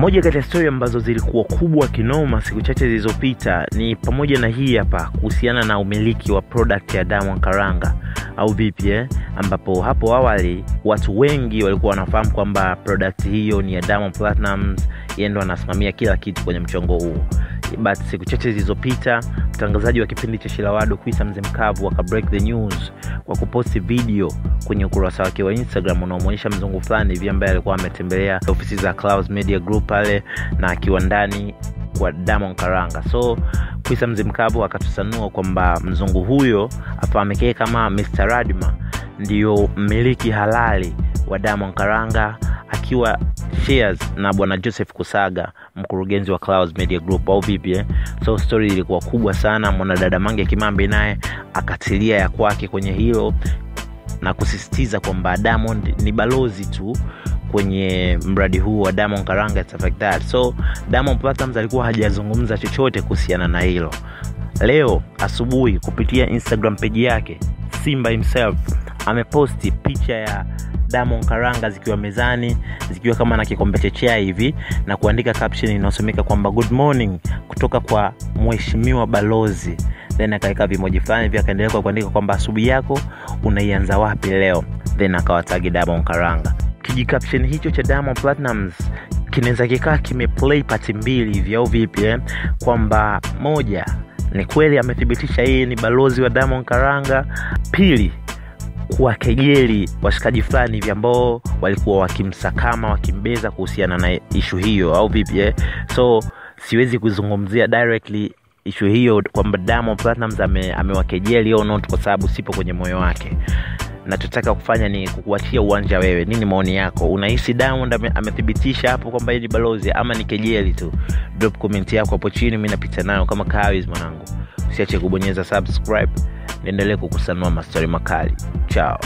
moja kati ya stori ambazo zilikuwa kubwa kinoma siku chache zilizopita ni pamoja na hii hapa kuhusiana na umiliki wa product ya Diamond Karanga. Au vipi eh? ambapo hapo awali watu wengi walikuwa wanafahamu kwamba product hiyo ni ya Diamond Platnumz, yeye ndo anasimamia kila kitu kwenye mchongo huu but siku chache zilizopita mtangazaji wa kipindi cha Shilawado Kwisa Mzee Mkavu aka break the news kwa kuposti video kwenye ukurasa wake wa Instagram unaomwonyesha mzungu fulani hivi ambaye alikuwa ametembelea ofisi za Clouds Media Group pale na akiwa ndani kwa Damon Karanga. So Kwisa Mzimkabu akatusanua kwamba mzungu huyo afahamike kama Mr. Radma ndiyo mmiliki halali wa Damon Karanga akiwa shares na bwana Joseph Kusaga mkurugenzi wa Clouds Media Group au vipi eh? So story ilikuwa kubwa sana, mwanadada Mange Kimambi naye akatilia ya kwake kwenye hilo na kusisitiza kwamba Diamond ni balozi tu kwenye mradi huu wa Diamond Karanga stuff like that. So Diamond Platnumz alikuwa hajazungumza chochote kuhusiana na hilo. Leo asubuhi kupitia Instagram page yake Simba himself ameposti picha ya damon Karanga zikiwa mezani zikiwa kama na kikombe cha chai hivi na kuandika caption inayosomeka kwamba good morning kutoka kwa mheshimiwa balozi. Then akaweka vimoji fulani hivi akaendelea kwa kuandika kwamba asubuhi yako unaianza wapi leo? Then akawatagi damon Karanga. Kiji caption hicho cha Diamond platinums kinaweza kikaa kimeplay pati mbili hivi au vipi eh? kwamba moja ni kweli amethibitisha yeye ni balozi wa Diamond Karanga. Pili kuwakejeli washikaji fulani hivi ambao walikuwa wakimsakama wakimbeza kuhusiana na ishu hiyo au vipi eh? so siwezi kuzungumzia directly ishu hiyo kwamba Diamond Platnumz ame, amewakejeli au not kwa sababu sipo kwenye moyo wake. Nachotaka kufanya ni kukuachia uwanja wewe. Nini maoni yako? Unahisi Diamond ame, amethibitisha hapo kwamba yeye ni balozi ama ni kejeli tu? Drop comment yako hapo chini mi napita nayo kama kawis mwanangu usiache kubonyeza subscribe. Niendelee kukusanua mastori makali. Chao